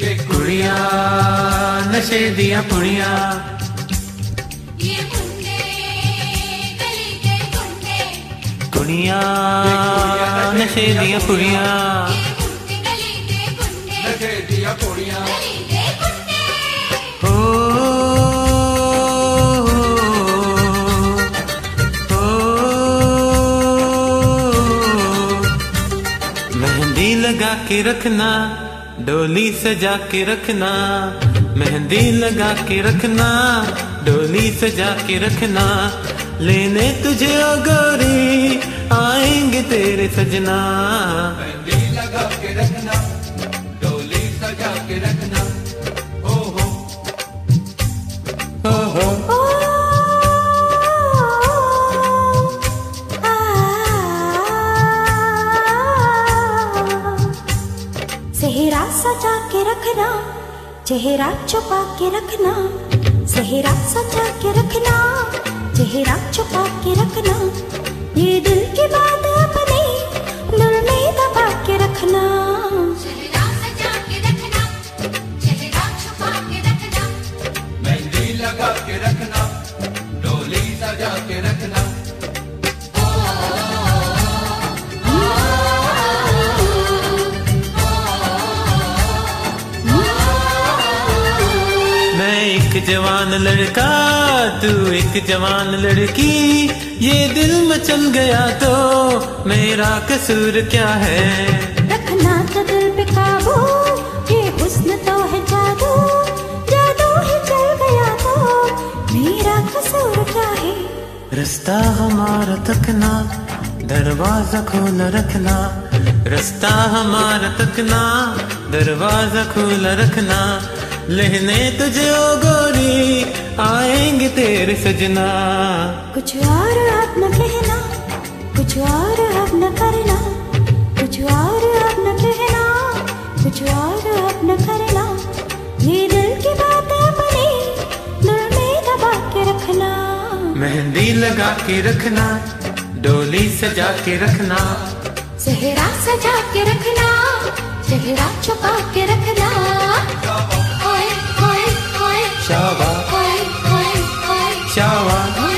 ये कुड़िया नशे दिया पुड़िया। कुड़िया नशे दिया पुड़िया। नशे दिया पुड़िया। लगा के रखना, डोली सजा के रखना, मेहंदी लगा के रखना, डोली सजा के रखना, लेने तुझे ओ गोरी, आएँगे तेरे सजना। मेहंदी लगा के रखना। रखना। चेहरा छुपा के रखना। सेहरा सजा के रखना। चेहरा छुपा के रखना। ये दिल की बात अपने दिल में दबा के रखना। चेहरा सजा के रखना। जवान लड़का तू एक जवान लड़की। ये दिल मचल गया तो मेरा कसूर क्या है? रखना तो दिल पे काबू ये हुस्न तो है जादू। जादू ही चल गया तो मेरा कसूर क्या है? रास्ता हमारा तकना दरवाज़ा खोला रखना। रास्ता हमारा तकना दरवाज़ा खोला रखना। लेने तुझे ओ गोरी आएँगे तेरे सजना। कुछ और आप न कहना कुछ और अब न करना कुछ और अब न कहना कुछ और अब न करना। ये दिल की बात अपनी दिल में दबा के रखना। मेहंदी लगा के रखना डोली सजा के रखना। सेहरा सजा के रखना चेहरा छुपा के रखना। yalan